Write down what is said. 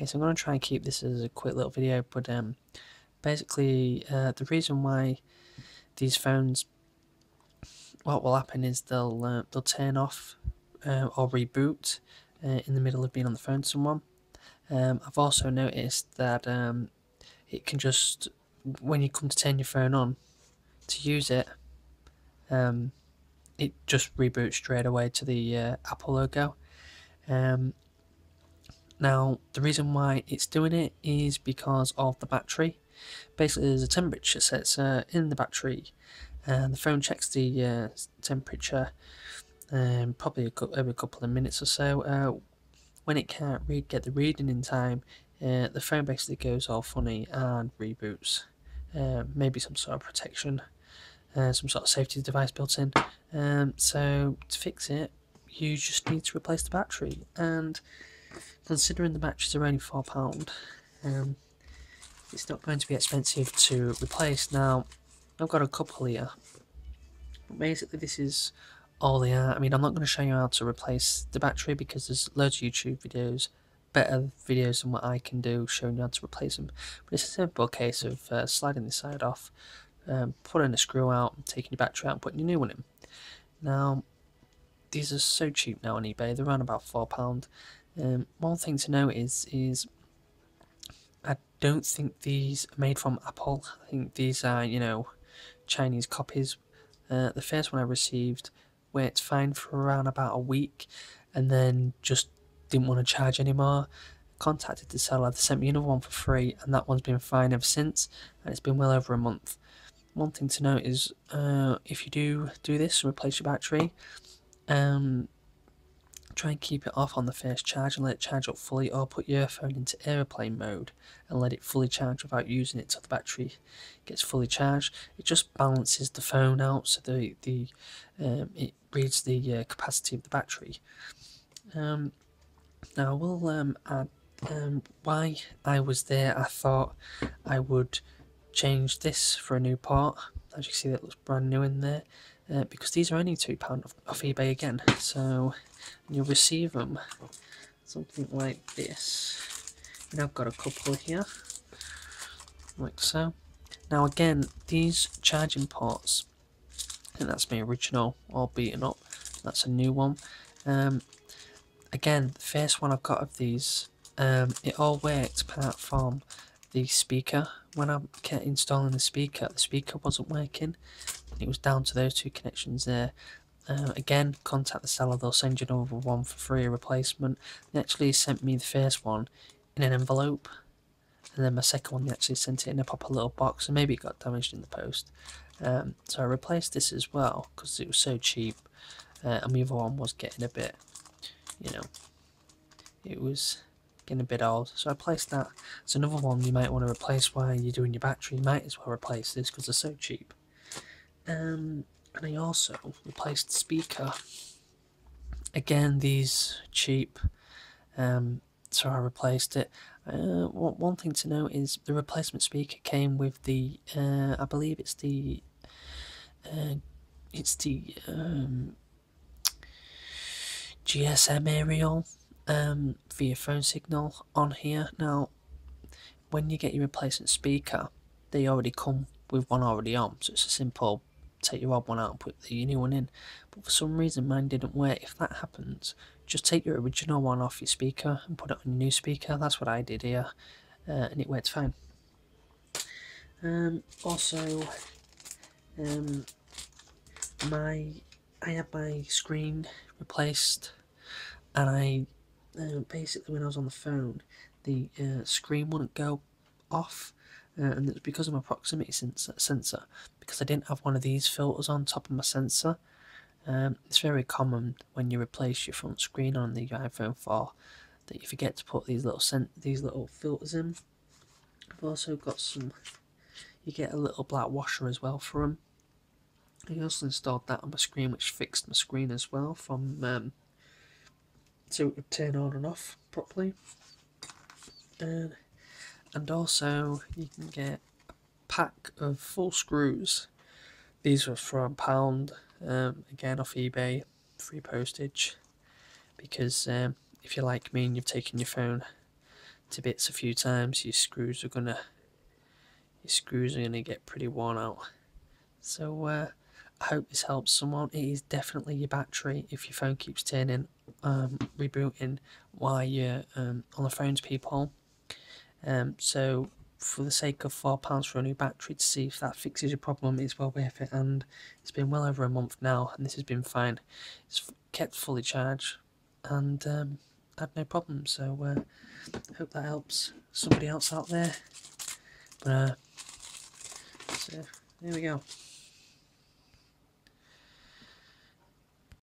Okay, so I'm going to try and keep this as a quick little video, but um, basically uh, the reason why these phones, what will happen is they'll uh, they'll turn off uh, or reboot uh, in the middle of being on the phone to someone. Um, I've also noticed that um, it can just when you come to turn your phone on to use it, um, it just reboots straight away to the uh, Apple logo. Um, now, the reason why it's doing it is because of the battery. Basically, there's a temperature sensor in the battery, and the phone checks the uh, temperature um, probably every couple of minutes or so. Uh, when it can't read, get the reading in time, uh, the phone basically goes all funny and reboots. Uh, maybe some sort of protection, uh, some sort of safety device built in. Um, so to fix it, you just need to replace the battery and considering the batteries are only £4, um, it's not going to be expensive to replace. Now, I've got a couple here, basically this is all they are. I mean, I'm not going to show you how to replace the battery because there's loads of YouTube videos, better videos than what I can do showing you how to replace them. But it's a simple case of uh, sliding the side off, um, putting a screw out, taking your battery out and putting your new one in. Now, these are so cheap now on eBay, they're around about £4. Um, one thing to note is is I don't think these are made from Apple. I think these are you know Chinese copies. Uh, the first one I received went fine for around about a week, and then just didn't want to charge anymore. Contacted the seller, they sent me another one for free, and that one's been fine ever since, and it's been well over a month. One thing to note is uh, if you do do this, replace your battery, um, Try and keep it off on the first charge and let it charge up fully or put your phone into aeroplane mode and let it fully charge without using it till the battery gets fully charged. It just balances the phone out so the, the um, it reads the uh, capacity of the battery. Um, now I will um, add um, why I was there I thought I would change this for a new part. As you see that looks brand new in there uh, because these are only £2 off, off eBay again. So you'll receive them something like this. And I've got a couple here, like so. Now again, these charging ports, and that's my original, all beaten up. That's a new one. Um, again, the first one I've got of these, um, it all worked apart from the speaker. When I kept installing the speaker, the speaker wasn't working. It was down to those two connections there. Uh, again, contact the seller, they'll send you another one for free, a replacement. They actually sent me the first one in an envelope, and then my second one, they actually sent it in a proper little box, and maybe it got damaged in the post. Um, so I replaced this as well, because it was so cheap, uh, and the other one was getting a bit, you know, it was getting a bit old. So I placed that. It's another one you might want to replace while you're doing your battery. You might as well replace this because they're so cheap. Um, and I also replaced the speaker. Again, these cheap. Um, so I replaced it. Uh, one thing to note is the replacement speaker came with the, uh, I believe it's the, uh, it's the um, GSM aerial um, via phone signal on here. Now, when you get your replacement speaker, they already come with one already on, so it's a simple take your old one out and put the new one in. But for some reason mine didn't work. If that happens, just take your original one off your speaker and put it on your new speaker. That's what I did here, uh, and it worked fine. Um, also, um, my I had my screen replaced, and I uh, basically when I was on the phone, the uh, screen wouldn't go off uh, and it's because of my proximity sensor, sensor because I didn't have one of these filters on top of my sensor. Um, it's very common when you replace your front screen on the iPhone 4 that you forget to put these little these little filters in. I've also got some you get a little black washer as well for them I also installed that on my screen which fixed my screen as well from um, so it would turn on and off properly. And and also you can get a pack of full screws these were for a pound um, again off ebay free postage because um, if you're like me and you've taken your phone to bits a few times, your screws are gonna your screws are gonna get pretty worn out. So uh, I hope this helps someone. It is definitely your battery if your phone keeps turning, um, rebooting while you're um, on the phone to people. Um, so for the sake of four pounds for a new battery to see if that fixes your problem it's well worth it. And it's been well over a month now and this has been fine. It's kept fully charged and um, had no problem. So uh, hope that helps somebody else out there. But uh, so there we go